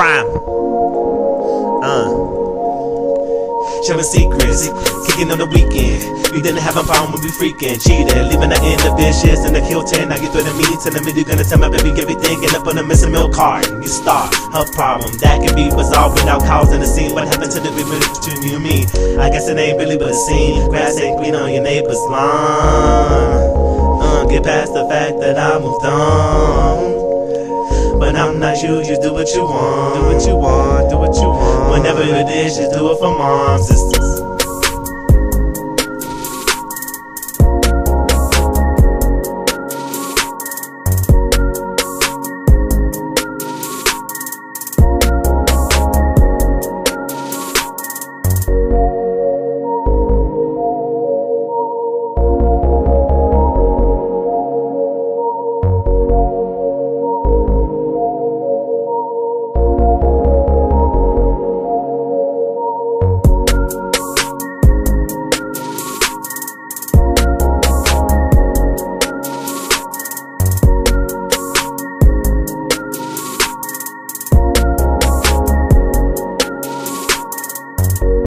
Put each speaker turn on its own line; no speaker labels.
Prime. Uh. Sharing secrets, kicking on the weekend. We didn't have a problem we freaking cheated. Leaving the end of dishes in the Hilton. Now you threatening me, telling me you're gonna tell my baby everything. End up on a missing milk card. You start her problem. That can be resolved without causing a scene. What happened to the agreement between you and me? I guess it ain't really but a scene. Grass ain't green on your neighbor's lawn. Uh, get past the fact that I moved on. Not you, you do what you want. Do what you want, do what you want. Whenever it is, just do it for mom, sisters.